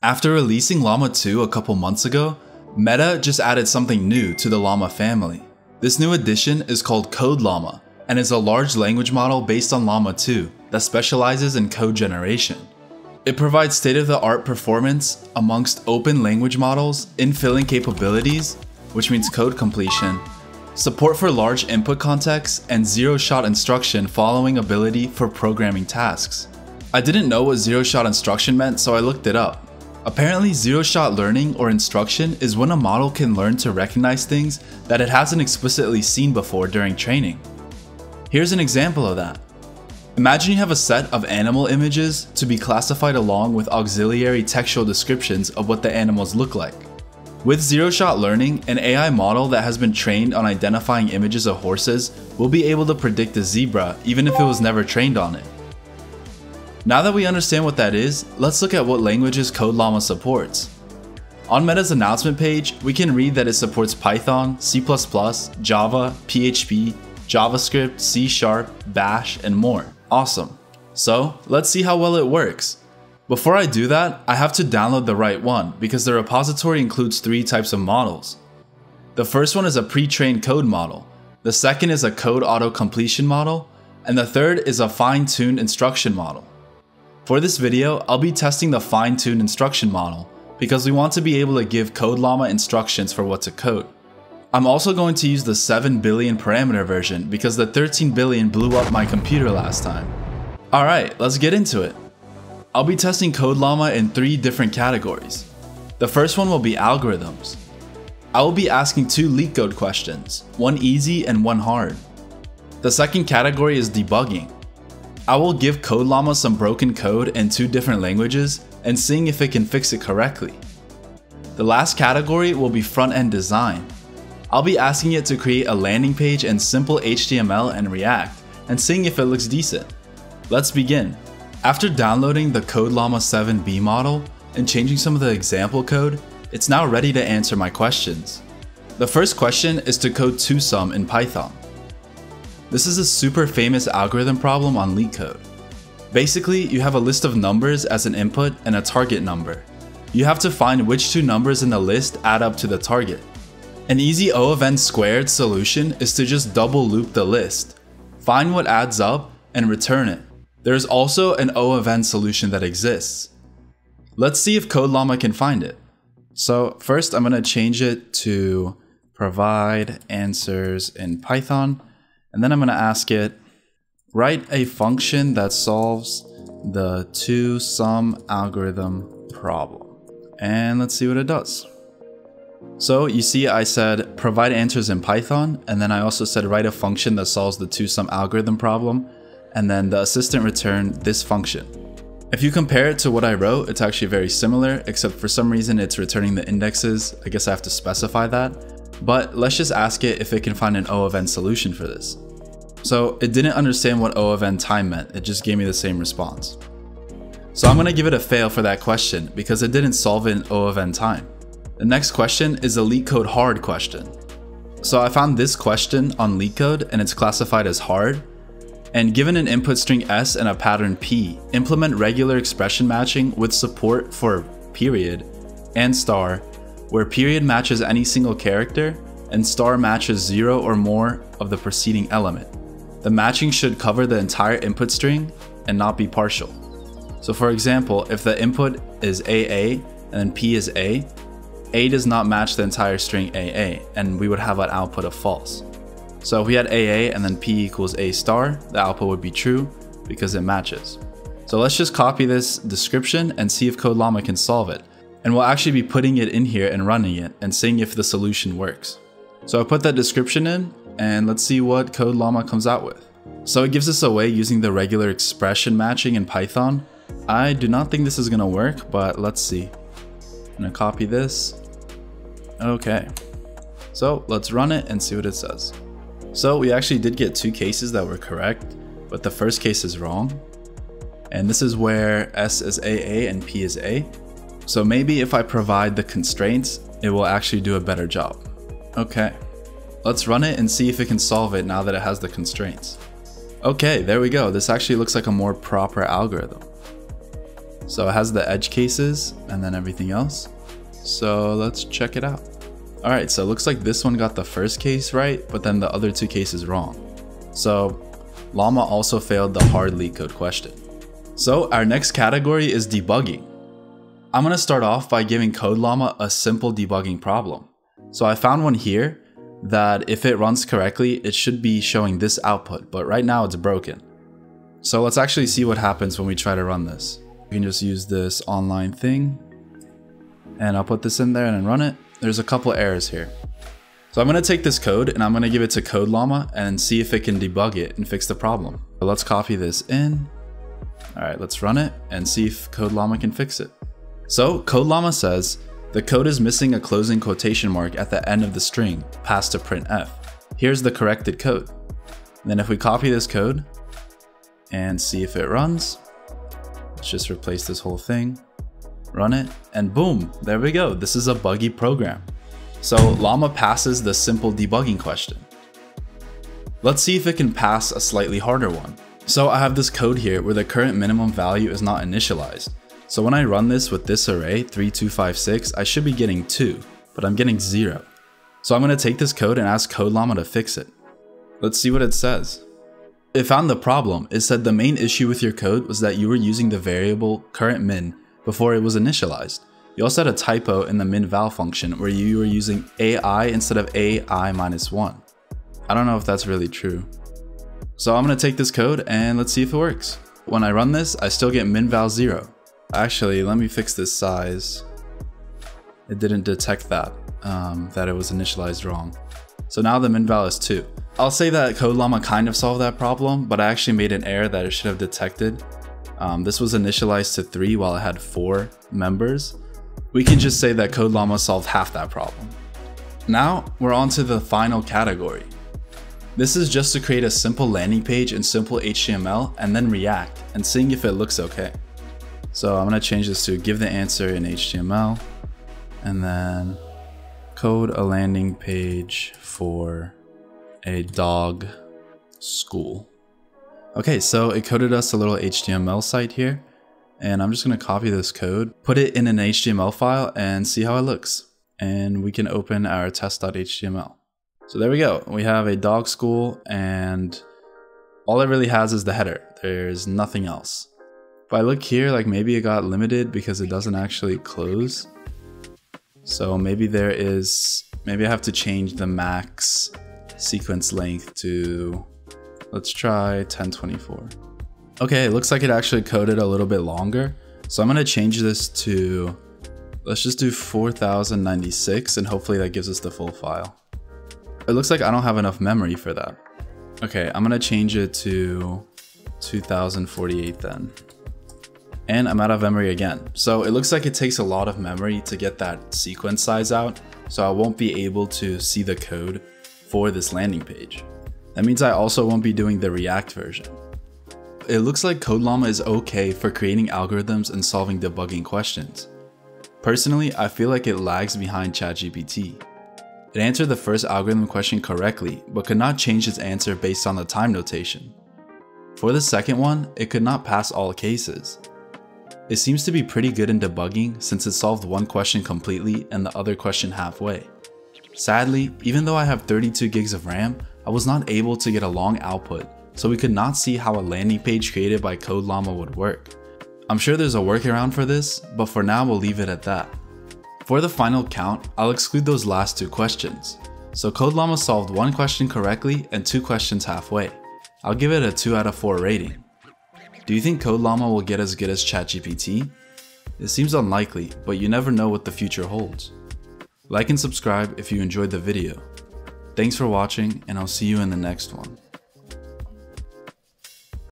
After releasing Llama 2 a couple months ago, Meta just added something new to the Llama family. This new addition is called Code Llama and is a large language model based on Llama 2 that specializes in code generation. It provides state-of-the-art performance amongst open language models, infilling capabilities, which means code completion, support for large input contexts, and zero-shot instruction following ability for programming tasks. I didn't know what zero-shot instruction meant, so I looked it up. Apparently, zero-shot learning or instruction is when a model can learn to recognize things that it hasn't explicitly seen before during training. Here's an example of that. Imagine you have a set of animal images to be classified along with auxiliary textual descriptions of what the animals look like. With zero-shot learning, an AI model that has been trained on identifying images of horses will be able to predict a zebra even if it was never trained on it. Now that we understand what that is, let's look at what languages CodeLlama supports. On Meta's announcement page, we can read that it supports Python, C++, Java, PHP, JavaScript, C Sharp, Bash, and more. Awesome. So, let's see how well it works. Before I do that, I have to download the right one because the repository includes three types of models. The first one is a pre-trained code model, the second is a code auto-completion model, and the third is a fine-tuned instruction model. For this video, I'll be testing the fine-tuned instruction model because we want to be able to give CodeLlama instructions for what to code. I'm also going to use the 7 billion parameter version because the 13 billion blew up my computer last time. Alright, let's get into it. I'll be testing CodeLlama in three different categories. The first one will be algorithms. I will be asking two LeetCode questions, one easy and one hard. The second category is debugging. I will give Code Llama some broken code in two different languages and seeing if it can fix it correctly. The last category will be front-end design. I'll be asking it to create a landing page in simple HTML and React and seeing if it looks decent. Let's begin. After downloading the Code Llama 7b model and changing some of the example code, it's now ready to answer my questions. The first question is to code twosum in Python. This is a super famous algorithm problem on LeetCode. Basically, you have a list of numbers as an input and a target number. You have to find which two numbers in the list add up to the target. An easy O of n squared solution is to just double loop the list, find what adds up, and return it. There is also an O of n solution that exists. Let's see if CodeLlama can find it. So first I'm going to change it to provide answers in Python and then I'm going to ask it, write a function that solves the two sum algorithm problem. And let's see what it does. So you see I said provide answers in Python, and then I also said write a function that solves the two sum algorithm problem, and then the assistant returned this function. If you compare it to what I wrote, it's actually very similar, except for some reason it's returning the indexes. I guess I have to specify that. But let's just ask it if it can find an O of n solution for this. So it didn't understand what O of n time meant, it just gave me the same response. So I'm going to give it a fail for that question because it didn't solve it in O of n time. The next question is a LeetCode hard question. So I found this question on LeetCode and it's classified as hard. And given an input string s and a pattern p, implement regular expression matching with support for period and star where period matches any single character and star matches zero or more of the preceding element. The matching should cover the entire input string and not be partial. So for example, if the input is AA and then P is A, A does not match the entire string AA and we would have an output of false. So if we had AA and then P equals A star, the output would be true because it matches. So let's just copy this description and see if CodeLlama can solve it and we'll actually be putting it in here and running it and seeing if the solution works. So I put that description in and let's see what CodeLlama comes out with. So it gives us a way using the regular expression matching in Python. I do not think this is gonna work, but let's see. I'm gonna copy this. Okay. So let's run it and see what it says. So we actually did get two cases that were correct, but the first case is wrong. And this is where S is AA and P is A. So maybe if I provide the constraints, it will actually do a better job. Okay, let's run it and see if it can solve it now that it has the constraints. Okay, there we go. This actually looks like a more proper algorithm. So it has the edge cases and then everything else. So let's check it out. All right, so it looks like this one got the first case right, but then the other two cases wrong. So Llama also failed the hard LeetCode question. So our next category is debugging. I'm gonna start off by giving Code CodeLlama a simple debugging problem. So I found one here that if it runs correctly, it should be showing this output, but right now it's broken. So let's actually see what happens when we try to run this. We can just use this online thing and I'll put this in there and run it. There's a couple errors here. So I'm gonna take this code and I'm gonna give it to Code CodeLlama and see if it can debug it and fix the problem. So let's copy this in. All right, let's run it and see if Code CodeLlama can fix it. So Code CodeLlama says, the code is missing a closing quotation mark at the end of the string passed to printf. Here's the corrected code. then if we copy this code and see if it runs, let's just replace this whole thing, run it, and boom, there we go. This is a buggy program. So Llama passes the simple debugging question. Let's see if it can pass a slightly harder one. So I have this code here where the current minimum value is not initialized. So when I run this with this array, 3256, I should be getting 2, but I'm getting 0. So I'm going to take this code and ask CodeLlama to fix it. Let's see what it says. It found the problem. It said the main issue with your code was that you were using the variable current min before it was initialized. You also had a typo in the min_val function where you were using AI instead of AI minus 1. I don't know if that's really true. So I'm going to take this code and let's see if it works. When I run this, I still get min_val 0. Actually, let me fix this size. It didn't detect that, um, that it was initialized wrong. So now the min_val is 2. I'll say that CodeLlama kind of solved that problem, but I actually made an error that it should have detected. Um, this was initialized to 3 while it had 4 members, we can just say that CodeLlama solved half that problem. Now, we're on to the final category. This is just to create a simple landing page in simple HTML and then React and seeing if it looks okay. So I'm gonna change this to give the answer in HTML and then code a landing page for a dog school. Okay, so it coded us a little HTML site here and I'm just going to copy this code, put it in an HTML file and see how it looks. And we can open our test.html. So there we go. We have a dog school and all it really has is the header. There's nothing else. If I look here, like maybe it got limited because it doesn't actually close. So maybe there is, maybe I have to change the max sequence length to, let's try 1024. Okay, it looks like it actually coded a little bit longer. So I'm gonna change this to, let's just do 4096 and hopefully that gives us the full file. It looks like I don't have enough memory for that. Okay, I'm gonna change it to 2048 then. And I'm out of memory again. So it looks like it takes a lot of memory to get that sequence size out, so I won't be able to see the code for this landing page. That means I also won't be doing the React version it looks like CodeLlama is okay for creating algorithms and solving debugging questions. Personally, I feel like it lags behind ChatGPT. It answered the first algorithm question correctly, but could not change its answer based on the time notation. For the second one, it could not pass all cases. It seems to be pretty good in debugging since it solved one question completely and the other question halfway. Sadly, even though I have 32 gigs of RAM, I was not able to get a long output so we could not see how a landing page created by CodeLlama would work. I'm sure there's a workaround for this, but for now we'll leave it at that. For the final count, I'll exclude those last two questions. So CodeLlama solved one question correctly and two questions halfway. I'll give it a 2 out of 4 rating. Do you think Code Llama will get as good as ChatGPT? It seems unlikely, but you never know what the future holds. Like and subscribe if you enjoyed the video. Thanks for watching and I'll see you in the next one.